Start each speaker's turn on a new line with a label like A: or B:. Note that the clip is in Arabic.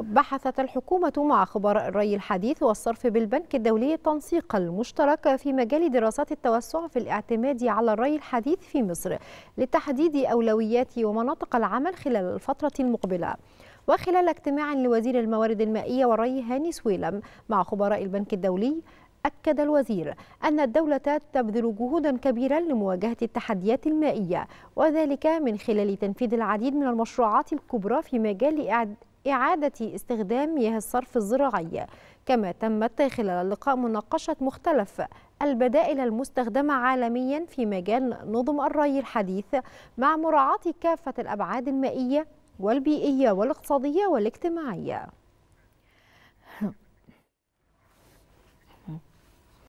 A: بحثت الحكومة مع خبراء الري الحديث والصرف بالبنك الدولي التنسيق المشترك في مجال دراسات التوسع في الاعتماد على الري الحديث في مصر لتحديد أولويات ومناطق العمل خلال الفترة المقبلة. وخلال اجتماع لوزير الموارد المائية والري هاني سويلم مع خبراء البنك الدولي أكد الوزير أن الدولة تبذل جهودا كبيرة لمواجهة التحديات المائية وذلك من خلال تنفيذ العديد من المشروعات الكبرى في مجال إعادة استخدام مياه الصرف الزراعي كما تمت خلال اللقاء مناقشة مختلف البدائل المستخدمة عالميا في مجال نظم الري الحديث مع مراعاة كافة الأبعاد المائية والبيئية والاقتصادية والاجتماعية.